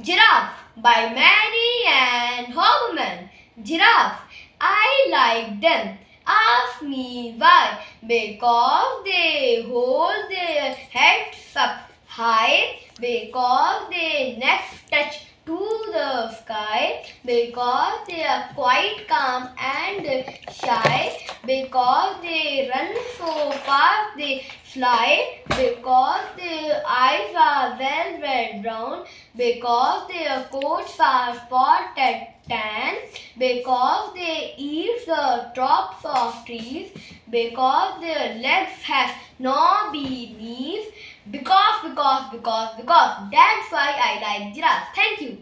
Giraffe by Mary Ann Hoberman. Giraffe, I like them. Ask me why. Because they hold their heads up high. Because their necks touch to the sky. Because they are quite calm and shy. Because they run so fast they fly. Because their eyes are brown. Because their coats are spotted tan. Because they eat the tops of trees. Because their legs have no knees. Because, because, because, because. That's why I like giraffes. Thank you.